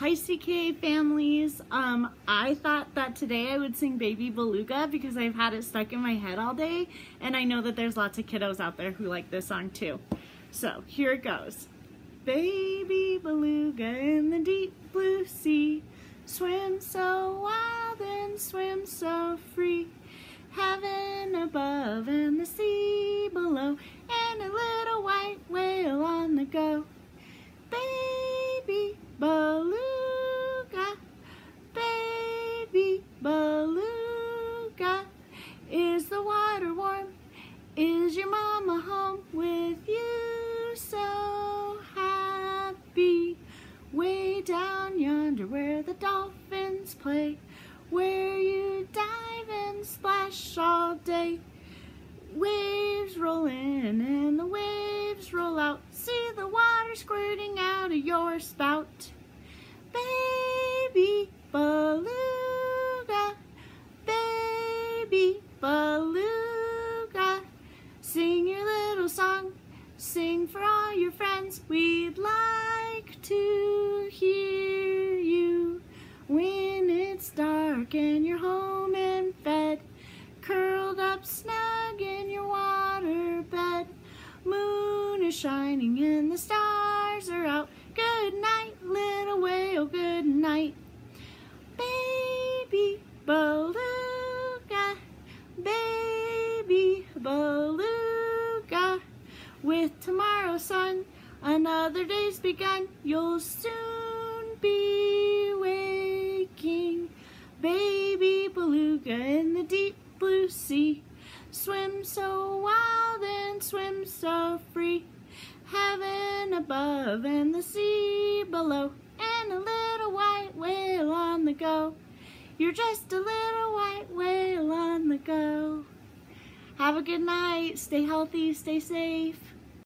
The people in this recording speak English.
Hi CK families. Um, I thought that today I would sing Baby Beluga because I've had it stuck in my head all day and I know that there's lots of kiddos out there who like this song too. So here it goes. Baby Beluga in the deep blue sea Swim so wild and swim so free Is your mama home with you so happy? Way down yonder where the dolphins play, where you dive and splash all day. Waves roll in and the waves roll out. See the water squirting out of your spout. Baby beluga. Sing for all your friends. We'd like to hear you when it's dark and you're home and fed, curled up snug in your water bed. Moon is shining and the stars are out. Good night, little whale, good night. Baby beluga another day's begun. You'll soon be waking, baby beluga in the deep blue sea. Swim so wild and swim so free. Heaven above and the sea below, and a little white whale on the go. You're just a little white whale on the go. Have a good night. Stay healthy. Stay safe.